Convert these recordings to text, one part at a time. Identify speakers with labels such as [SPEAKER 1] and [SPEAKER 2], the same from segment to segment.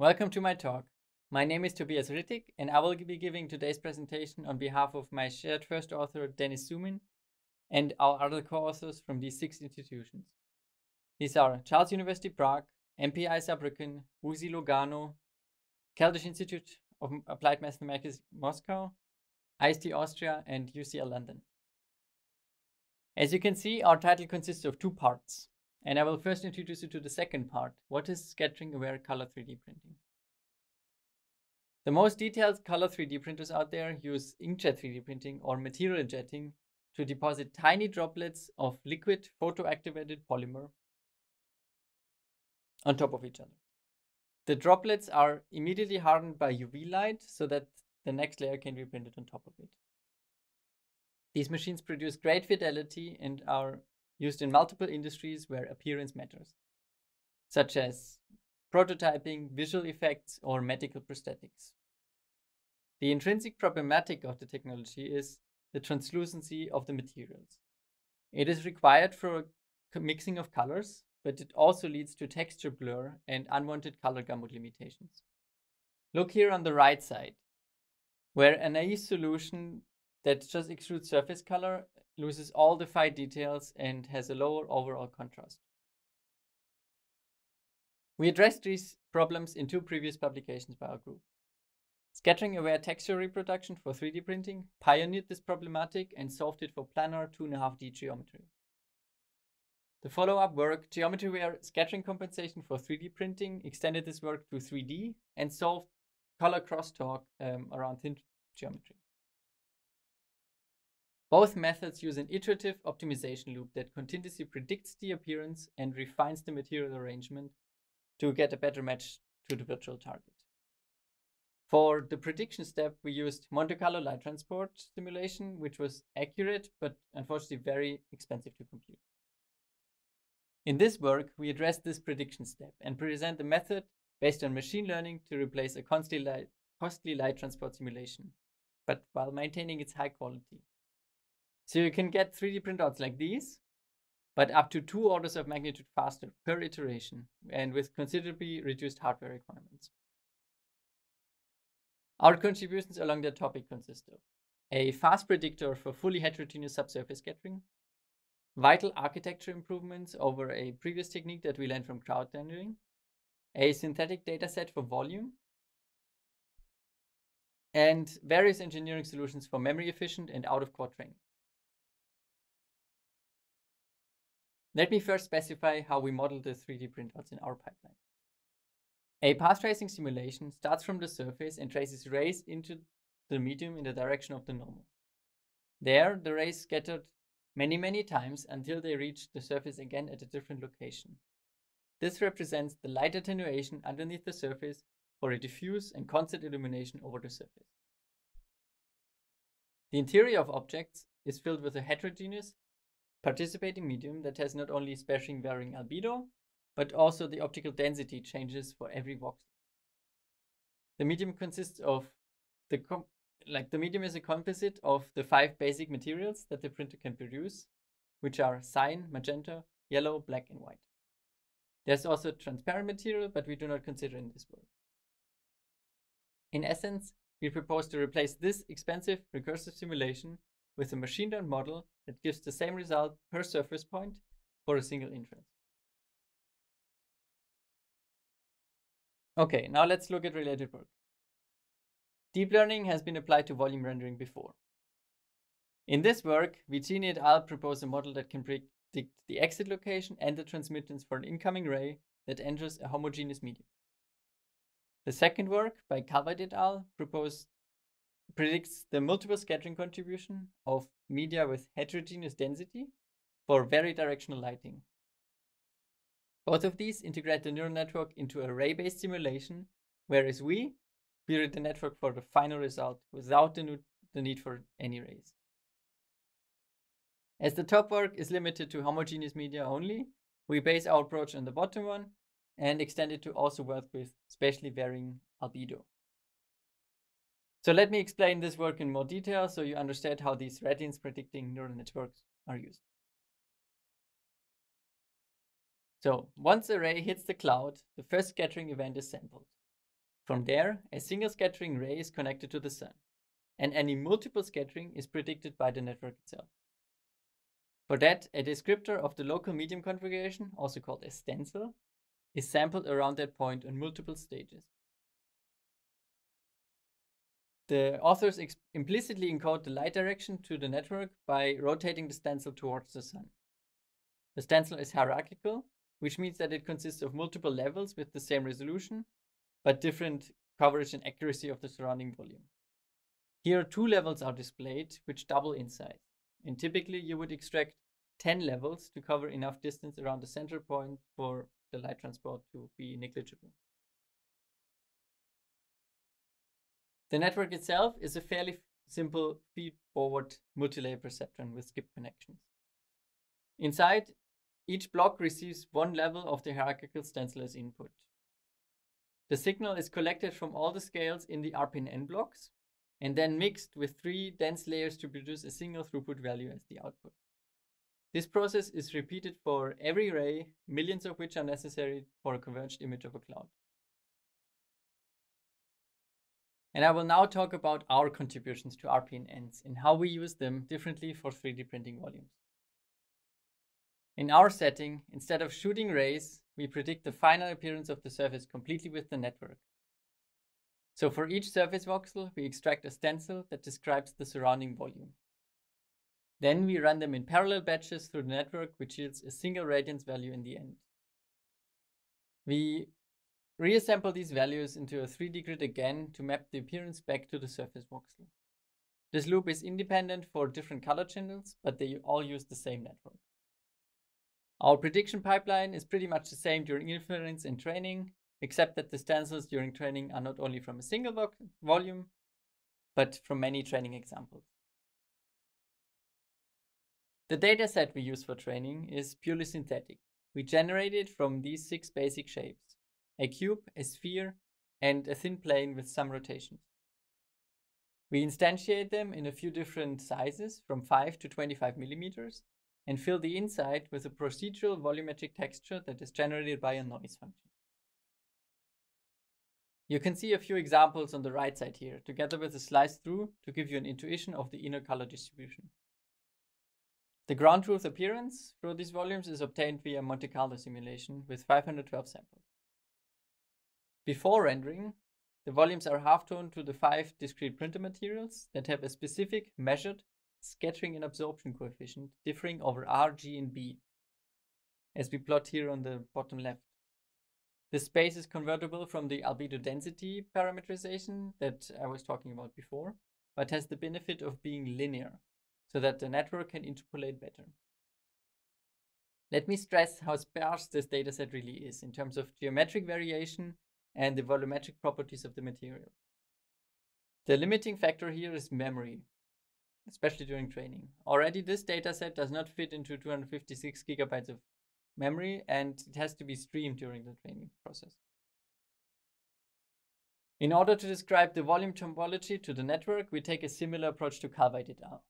[SPEAKER 1] Welcome to my talk. My name is Tobias Rittig, and I will be giving today's presentation on behalf of my shared first author, Denis Sumin, and our other co-authors from these six institutions. These are Charles University Prague, MPI Saarbrücken, USI Lugano, Keldysh Institute of Applied Mathematics Moscow, IST Austria, and UCL London. As you can see, our title consists of two parts. And I will first introduce you to the second part. What is scattering aware color 3D printing? The most detailed color 3D printers out there use inkjet 3D printing or material jetting to deposit tiny droplets of liquid photoactivated polymer on top of each other. The droplets are immediately hardened by UV light so that the next layer can be printed on top of it. These machines produce great fidelity and are used in multiple industries where appearance matters, such as prototyping, visual effects, or medical prosthetics. The intrinsic problematic of the technology is the translucency of the materials. It is required for mixing of colors, but it also leads to texture blur and unwanted color gamut limitations. Look here on the right side, where a naive solution that just extrudes surface color loses all the fine details and has a lower overall contrast. We addressed these problems in two previous publications by our group. Scattering aware texture reproduction for 3D printing pioneered this problematic and solved it for planar 2.5D geometry. The follow-up work, Geometry Aware Scattering Compensation for 3D Printing, extended this work to 3D and solved color crosstalk um, around thin geometry. Both methods use an iterative optimization loop that continuously predicts the appearance and refines the material arrangement to get a better match to the virtual target. For the prediction step, we used Monte Carlo light transport simulation, which was accurate, but unfortunately very expensive to compute. In this work, we address this prediction step and present a method based on machine learning to replace a costly light, costly light transport simulation, but while maintaining its high quality. So you can get 3D printouts like these, but up to two orders of magnitude faster per iteration and with considerably reduced hardware requirements. Our contributions along that topic consist of a fast predictor for fully heterogeneous subsurface scattering, vital architecture improvements over a previous technique that we learned from cloud rendering, a synthetic dataset for volume, and various engineering solutions for memory efficient and out of core training. Let me first specify how we model the 3D printouts in our pipeline. A path tracing simulation starts from the surface and traces rays into the medium in the direction of the normal. There, the rays scattered many, many times until they reach the surface again at a different location. This represents the light attenuation underneath the surface for a diffuse and constant illumination over the surface. The interior of objects is filled with a heterogeneous participating medium that has not only spatially varying albedo, but also the optical density changes for every voxel. The medium consists of the like the medium is a composite of the five basic materials that the printer can produce, which are cyan, magenta, yellow, black, and white. There's also transparent material, but we do not consider in this work. In essence, we propose to replace this expensive recursive simulation with a machine learned model that gives the same result per surface point for a single inference. Okay, now let's look at related work. Deep learning has been applied to volume rendering before. In this work, Vicini et al. propose a model that can predict the exit location and the transmittance for an incoming ray that enters a homogeneous medium. The second work by Kallweit et al. proposed predicts the multiple scattering contribution of media with heterogeneous density for very directional lighting. Both of these integrate the neural network into a ray-based simulation, whereas we build the network for the final result without the, the need for any rays. As the top work is limited to homogeneous media only, we base our approach on the bottom one and extend it to also work with spatially varying albedo. So let me explain this work in more detail so you understand how these radiance predicting neural networks are used. So once the ray hits the cloud, the first scattering event is sampled. From there, a single scattering ray is connected to the sun, and any multiple scattering is predicted by the network itself. For that, a descriptor of the local medium configuration, also called a stencil, is sampled around that point on multiple stages. The authors implicitly encode the light direction to the network by rotating the stencil towards the sun. The stencil is hierarchical, which means that it consists of multiple levels with the same resolution, but different coverage and accuracy of the surrounding volume. Here, two levels are displayed, which double in size. And typically, you would extract 10 levels to cover enough distance around the center point for the light transport to be negligible. The network itself is a fairly simple feed-forward multi-layer perceptron with skip connections. Inside, each block receives one level of the hierarchical stencil as input. The signal is collected from all the scales in the RPNN blocks and then mixed with three dense layers to produce a single throughput value as the output. This process is repeated for every ray, millions of which are necessary for a converged image of a cloud. And I will now talk about our contributions to RPNNs and how we use them differently for 3D printing volumes. In our setting, instead of shooting rays, we predict the final appearance of the surface completely with the network. So for each surface voxel, we extract a stencil that describes the surrounding volume. Then we run them in parallel batches through the network, which yields a single radiance value in the end. We reassemble these values into a 3D grid again to map the appearance back to the surface voxel. This loop is independent for different color channels, but they all use the same network. Our prediction pipeline is pretty much the same during inference and training, except that the stencils during training are not only from a single vo volume, but from many training examples. The dataset we use for training is purely synthetic. We generate it from these six basic shapes, a cube, a sphere, and a thin plane with some rotations. We instantiate them in a few different sizes from 5 to 25 millimeters and fill the inside with a procedural volumetric texture that is generated by a noise function. You can see a few examples on the right side here, together with a slice through to give you an intuition of the inner color distribution. The ground truth appearance for these volumes is obtained via Monte Carlo simulation with 512 samples. Before rendering, the volumes are half-toned to the five discrete printer materials that have a specific measured scattering and absorption coefficient differing over R, G, and B, as we plot here on the bottom left. This space is convertible from the albedo density parameterization that I was talking about before, but has the benefit of being linear, so that the network can interpolate better. Let me stress how sparse this dataset really is in terms of geometric variation and the volumetric properties of the material. The limiting factor here is memory, especially during training. Already this dataset does not fit into 256 gigabytes of memory and it has to be streamed during the training process. In order to describe the volume topology to the network, we take a similar approach to Kallweit et al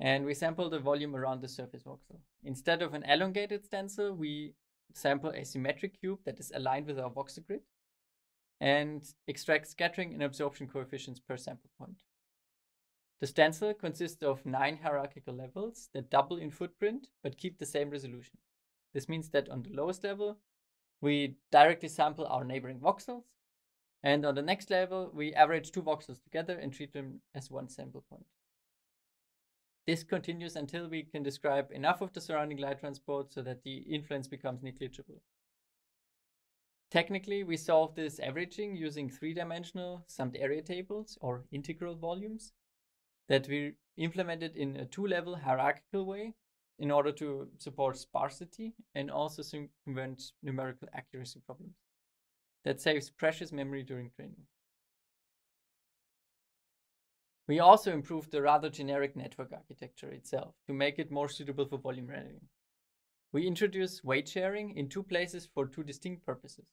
[SPEAKER 1] and we sample the volume around the surface voxel. Instead of an elongated stencil, we sample a symmetric cube that is aligned with our voxel grid and extract scattering and absorption coefficients per sample point. The stencil consists of nine hierarchical levels that double in footprint but keep the same resolution. This means that on the lowest level, we directly sample our neighboring voxels, and on the next level, we average two voxels together and treat them as one sample point. This continues until we can describe enough of the surrounding light transport so that the influence becomes negligible. Technically, we solve this averaging using three-dimensional summed area tables or integral volumes that we implemented in a two-level hierarchical way in order to support sparsity and also circumvent numerical accuracy problems. That saves precious memory during training. We also improved the rather generic network architecture itself to make it more suitable for volume rendering. We introduce weight sharing in two places for two distinct purposes.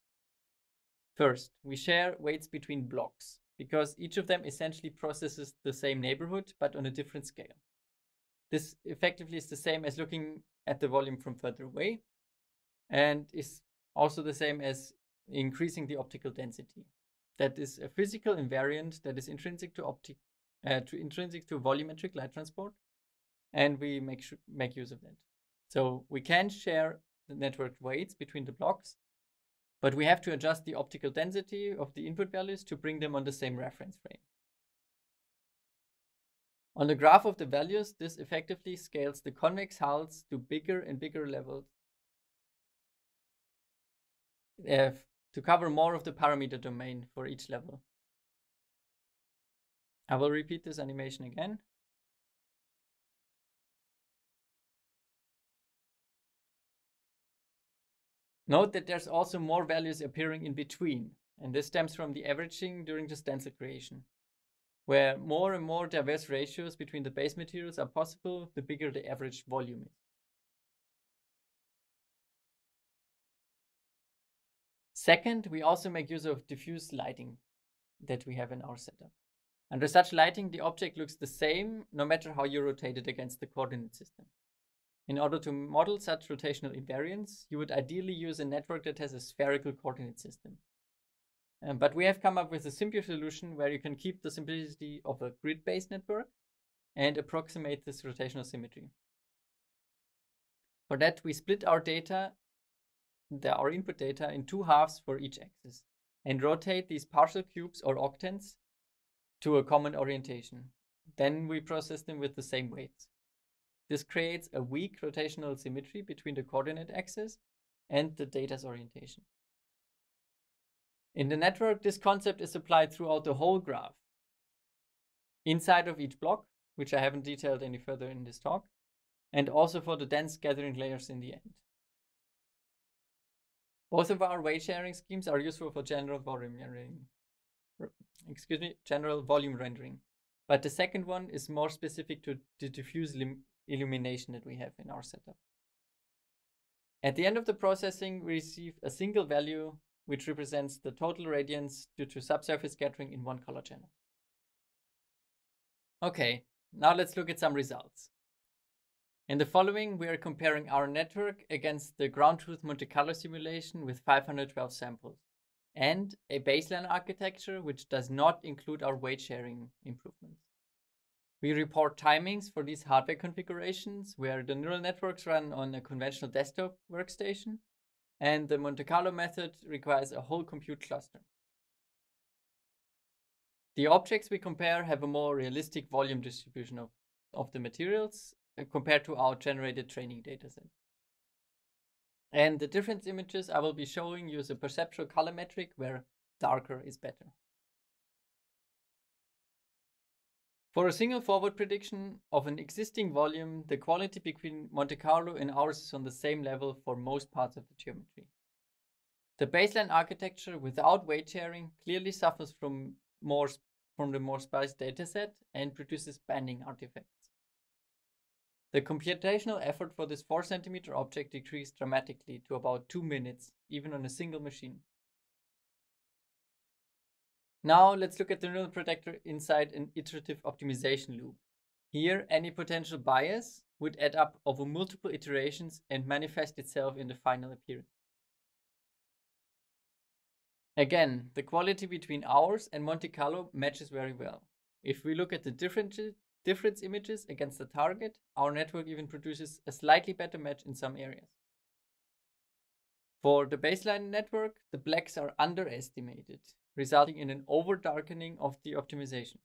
[SPEAKER 1] First, we share weights between blocks because each of them essentially processes the same neighborhood but on a different scale. This effectively is the same as looking at the volume from further away and is also the same as increasing the optical density. that is a physical invariant that is intrinsic to optic uh, to intrinsic to volumetric light transport, and we make make use of that. So we can share the network weights between the blocks, but we have to adjust the optical density of the input values to bring them on the same reference frame. On the graph of the values, this effectively scales the convex hulls to bigger and bigger levels uh, to cover more of the parameter domain for each level. I will repeat this animation again. Note that there's also more values appearing in between, and this stems from the averaging during the stencil creation, where more and more diverse ratios between the base materials are possible, the bigger the average volume is. Second, we also make use of diffuse lighting that we have in our setup. Under such lighting, the object looks the same no matter how you rotate it against the coordinate system. In order to model such rotational invariance, you would ideally use a network that has a spherical coordinate system. Um, but we have come up with a simpler solution where you can keep the simplicity of a grid-based network and approximate this rotational symmetry. For that, we split our data, the, our input data, in two halves for each axis and rotate these partial cubes or octants to a common orientation. Then we process them with the same weights. This creates a weak rotational symmetry between the coordinate axis and the data's orientation. In the network, this concept is applied throughout the whole graph. Inside of each block, which I haven't detailed any further in this talk, and also for the dense gathering layers in the end. Both of our weight sharing schemes are useful for general volume rendering. Excuse me, general volume rendering. But the second one is more specific to the diffuse illumination that we have in our setup. At the end of the processing, we receive a single value which represents the total radiance due to subsurface scattering in one color channel. Okay, now let's look at some results. In the following, we are comparing our network against the ground truth Monte Carlo simulation with 512 samples and a baseline architecture which does not include our weight sharing improvements. We report timings for these hardware configurations where the neural networks run on a conventional desktop workstation and the Monte Carlo method requires a whole compute cluster. The objects we compare have a more realistic volume distribution of, of the materials uh, compared to our generated training dataset. And the difference images I will be showing use a perceptual color metric where darker is better. For a single forward prediction of an existing volume, the quality between Monte Carlo and ours is on the same level for most parts of the geometry. The baseline architecture without weight sharing clearly suffers from more from the more sparse dataset and produces banding artifacts. The computational effort for this 4 cm object decreased dramatically to about 2 minutes, even on a single machine. Now let's look at the neural predictor inside an iterative optimization loop. Here, any potential bias would add up over multiple iterations and manifest itself in the final appearance. Again, the quality between ours and Monte Carlo matches very well. If we look at the difference images against the target, our network even produces a slightly better match in some areas. For the baseline network, the blacks are underestimated, resulting in an over-darkening of the optimization.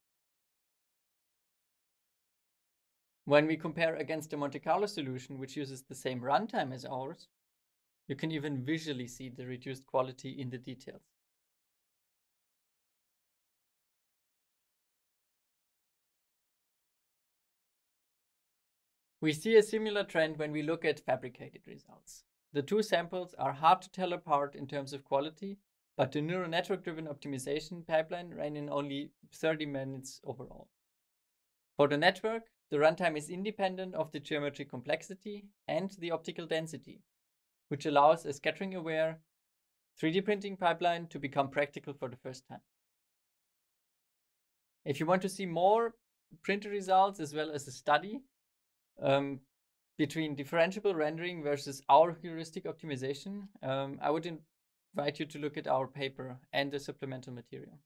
[SPEAKER 1] When we compare against the Monte Carlo solution, which uses the same runtime as ours, you can even visually see the reduced quality in the details. We see a similar trend when we look at fabricated results. The two samples are hard to tell apart in terms of quality, but the neural network driven optimization pipeline ran in only 30 minutes overall. For the network, the runtime is independent of the geometry complexity and the optical density, which allows a scattering aware 3D printing pipeline to become practical for the first time. If you want to see more printer results as well as a study, um, between differentiable rendering versus our heuristic optimization, um, I would invite you to look at our paper and the supplemental material.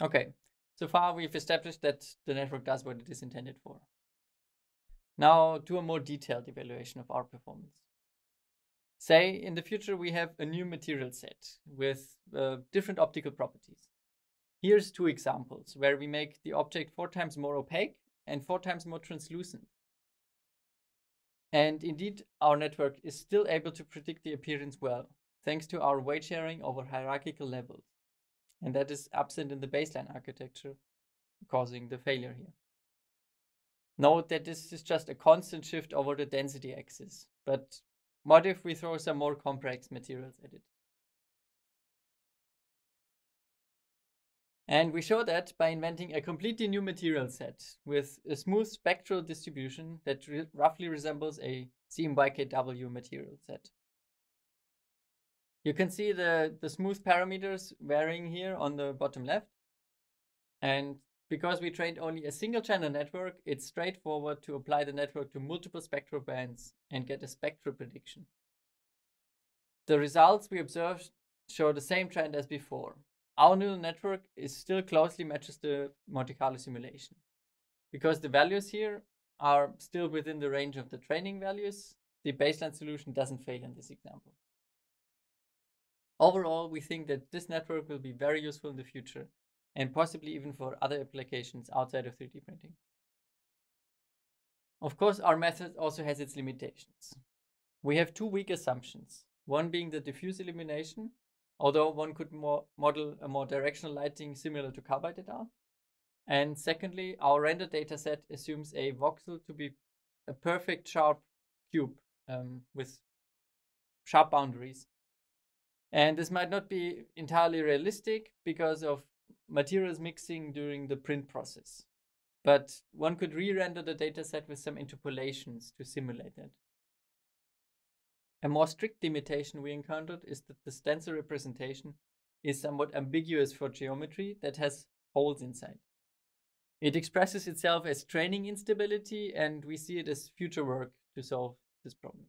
[SPEAKER 1] Okay, so far we've established that the network does what it is intended for. Now to a more detailed evaluation of our performance. Say in the future we have a new material set with uh, different optical properties. Here's two examples where we make the object four times more opaque and four times more translucent. And indeed, our network is still able to predict the appearance well, thanks to our weight sharing over hierarchical levels. And that is absent in the baseline architecture, causing the failure here. Note that this is just a constant shift over the density axis, but what if we throw some more complex materials at it? And we show that by inventing a completely new material set with a smooth spectral distribution that re roughly resembles a CMYKW material set. You can see the, the smooth parameters varying here on the bottom left. And because we trained only a single channel network, it's straightforward to apply the network to multiple spectral bands and get a spectral prediction. The results we observed show the same trend as before. Our neural network is still closely matches the Monte Carlo simulation. Because the values here are still within the range of the training values, the baseline solution doesn't fail in this example. Overall, we think that this network will be very useful in the future and possibly even for other applications outside of 3D printing. Of course, our method also has its limitations. We have two weak assumptions, one being the diffuse illumination, although one could more model a more directional lighting similar to Kallweit et al. And secondly, our render dataset assumes a voxel to be a perfect sharp cube um, with sharp boundaries. And this might not be entirely realistic because of materials mixing during the print process. But one could re-render the dataset with some interpolations to simulate that. A more strict limitation we encountered is that the stencil representation is somewhat ambiguous for geometry that has holes inside. It expresses itself as training instability, and we see it as future work to solve this problem.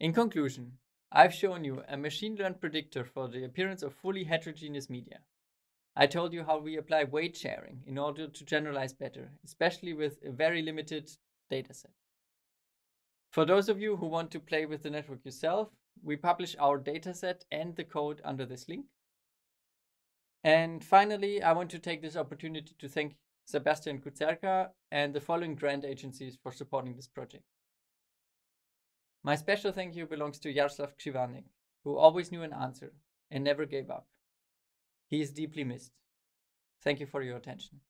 [SPEAKER 1] In conclusion, I've shown you a machine learned predictor for the appearance of fully heterogeneous media. I told you how we apply weight sharing in order to generalize better, especially with a very limited dataset. For those of you who want to play with the network yourself, we publish our dataset and the code under this link. And finally, I want to take this opportunity to thank Sebastian Cucerca and the following grant agencies for supporting this project. My special thank you belongs to Jaroslav Křivánek, who always knew an answer and never gave up. He is deeply missed. Thank you for your attention.